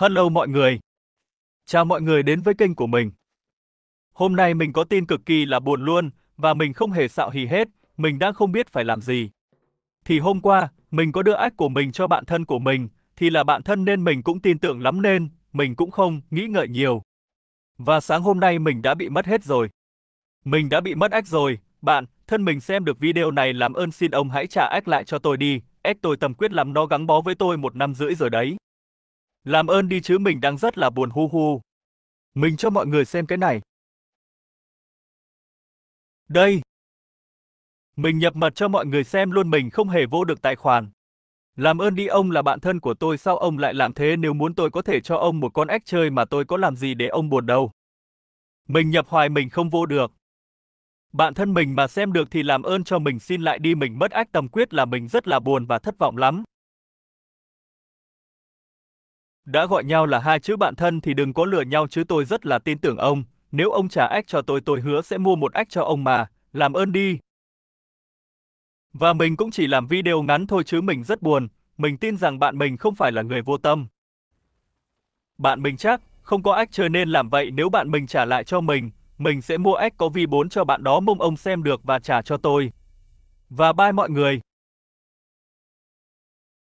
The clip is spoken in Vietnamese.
Hello mọi người. Chào mọi người đến với kênh của mình. Hôm nay mình có tin cực kỳ là buồn luôn, và mình không hề xạo hì hết, mình đang không biết phải làm gì. Thì hôm qua, mình có đưa ách của mình cho bạn thân của mình, thì là bạn thân nên mình cũng tin tưởng lắm nên, mình cũng không nghĩ ngợi nhiều. Và sáng hôm nay mình đã bị mất hết rồi. Mình đã bị mất ách rồi, bạn, thân mình xem được video này làm ơn xin ông hãy trả ách lại cho tôi đi, ách tôi tầm quyết lắm nó gắn bó với tôi một năm rưỡi rồi đấy. Làm ơn đi chứ mình đang rất là buồn hu hu. Mình cho mọi người xem cái này. Đây. Mình nhập mật cho mọi người xem luôn, mình không hề vô được tài khoản. Làm ơn đi, ông là bạn thân của tôi, sao ông lại làm thế nếu muốn tôi có thể cho ông một con ếch chơi mà tôi có làm gì để ông buồn đâu. Mình nhập hoài, mình không vô được. Bạn thân mình mà xem được thì làm ơn cho mình, xin lại đi mình mất ách tầm quyết là mình rất là buồn và thất vọng lắm. Đã gọi nhau là hai chữ bạn thân thì đừng có lừa nhau chứ tôi rất là tin tưởng ông. Nếu ông trả ếch cho tôi tôi hứa sẽ mua một ếch cho ông mà. Làm ơn đi. Và mình cũng chỉ làm video ngắn thôi chứ mình rất buồn. Mình tin rằng bạn mình không phải là người vô tâm. Bạn mình chắc, không có ếch chơi nên làm vậy nếu bạn mình trả lại cho mình. Mình sẽ mua ếch có vi 4 cho bạn đó mong ông xem được và trả cho tôi. Và bye mọi người.